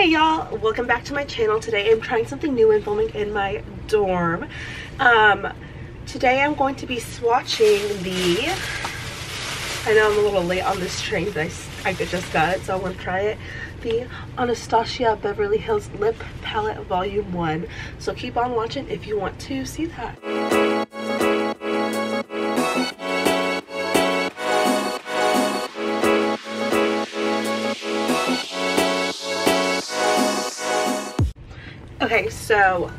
Hey y'all, welcome back to my channel. Today I'm trying something new and filming in my dorm. Um, today I'm going to be swatching the, I know I'm a little late on this train, but I, I just got it, so I want to try it. The Anastasia Beverly Hills Lip Palette Volume 1. So keep on watching if you want to see that. Okay, so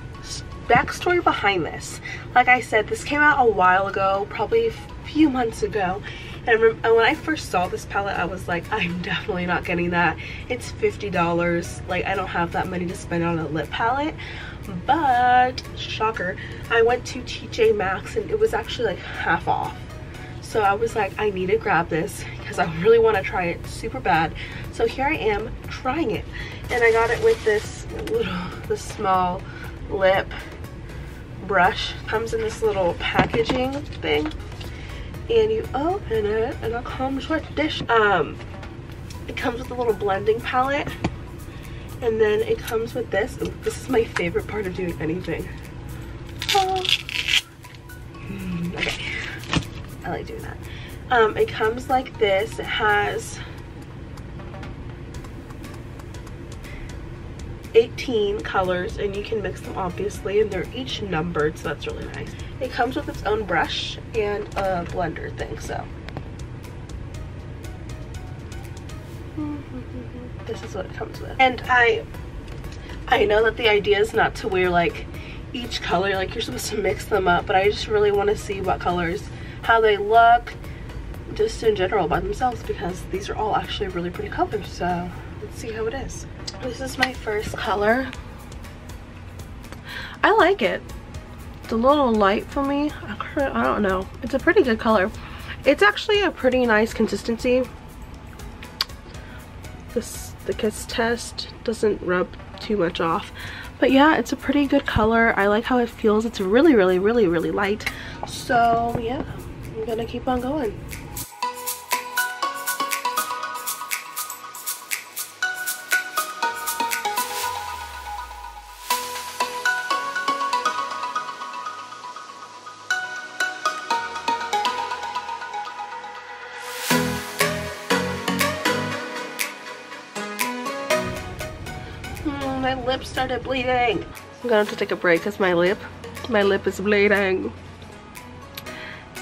backstory behind this. Like I said, this came out a while ago, probably a few months ago. And, and when I first saw this palette, I was like, I'm definitely not getting that. It's $50. Like, I don't have that money to spend on a lip palette. But, shocker, I went to TJ Maxx and it was actually like half off. So I was like, I need to grab this because I really want to try it super bad. So here I am trying it. And I got it with this little, this small lip brush. Comes in this little packaging thing. And you open it and it comes with this. Um, it comes with a little blending palette. And then it comes with this. Ooh, this is my favorite part of doing anything. Oh. I like doing that. Um, it comes like this. It has 18 colors and you can mix them obviously and they're each numbered so that's really nice it comes with its own brush and a blender thing so this is what it comes with and i i know that the idea is not to wear like each color like you're supposed to mix them up but i just really want to see what colors how they look just in general by themselves because these are all actually really pretty colors so let's see how it is this is my first color. I like it. It's a little light for me. I don't know. It's a pretty good color. It's actually a pretty nice consistency. This the kiss test doesn't rub too much off. But yeah, it's a pretty good color. I like how it feels. It's really, really, really, really light. So yeah, I'm gonna keep on going. Hmm, my lip started bleeding. I'm gonna have to take a break because my lip, my lip is bleeding.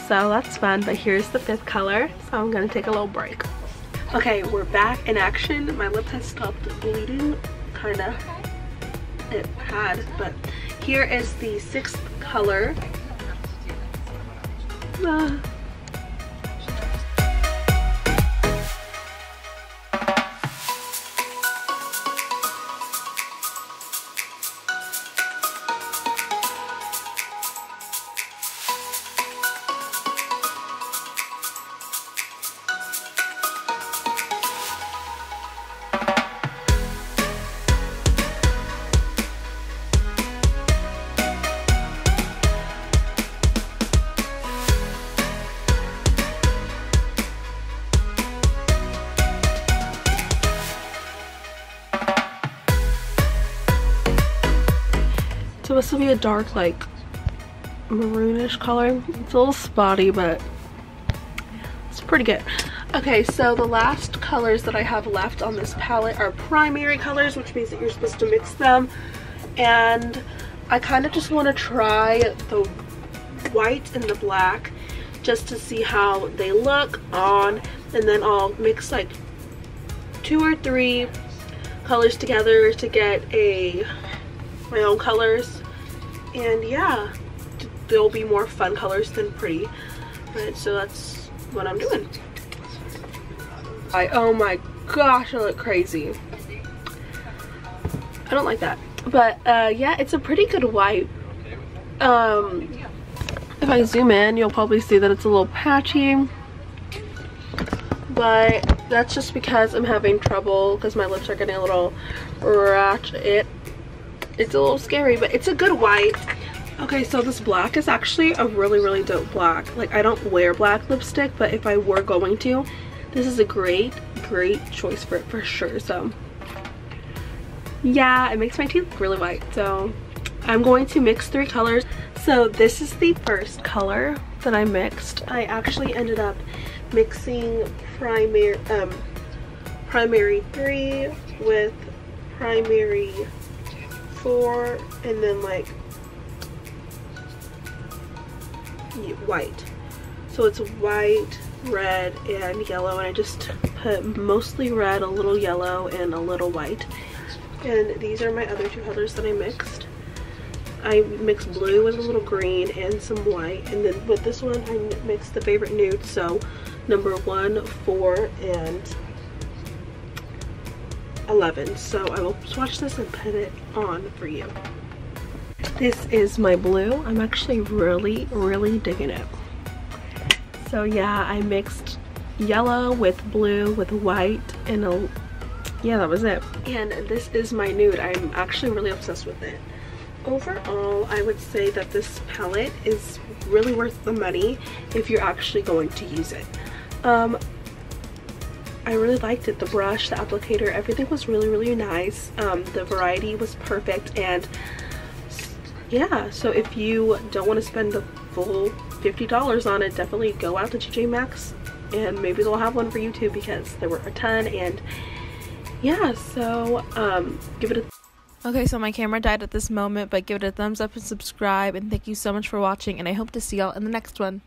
So that's fun, but here's the fifth color. So I'm gonna take a little break. Okay, we're back in action. My lip has stopped bleeding, kinda. It had, but here is the sixth color. Uh, supposed to be a dark like maroonish color. It's a little spotty, but it's pretty good. Okay, so the last colors that I have left on this palette are primary colors, which means that you're supposed to mix them. And I kind of just want to try the white and the black just to see how they look on. And then I'll mix like two or three colors together to get a my own colors and yeah there'll be more fun colors than pretty. But so that's what i'm doing. I oh my gosh i look crazy. I don't like that. But uh yeah it's a pretty good white. Um if i zoom in you'll probably see that it's a little patchy. But that's just because i'm having trouble because my lips are getting a little ratchet it's a little scary, but it's a good white. Okay, so this black is actually a really, really dope black. Like, I don't wear black lipstick, but if I were going to, this is a great, great choice for it for sure. So, yeah, it makes my teeth really white. So I'm going to mix three colors. So this is the first color that I mixed. I actually ended up mixing primary, um, primary three with primary four and then like white. So it's white, red, and yellow and I just put mostly red, a little yellow, and a little white. And these are my other two colors that I mixed. I mixed blue with a little green and some white. And then with this one, I mixed the favorite nude. So number one, four, and 11. So I will swatch this and put it on for you. This is my blue. I'm actually really, really digging it. So yeah, I mixed yellow with blue with white and a, yeah, that was it. And this is my nude. I'm actually really obsessed with it. Overall, I would say that this palette is really worth the money if you're actually going to use it. Um, I really liked it. The brush, the applicator, everything was really, really nice. Um, the variety was perfect and yeah, so if you don't want to spend the full $50 on it, definitely go out to TJ Maxx and maybe they'll have one for you too because there were a ton and yeah, so um, give it a Okay, so my camera died at this moment, but give it a thumbs up and subscribe, and thank you so much for watching, and I hope to see y'all in the next one.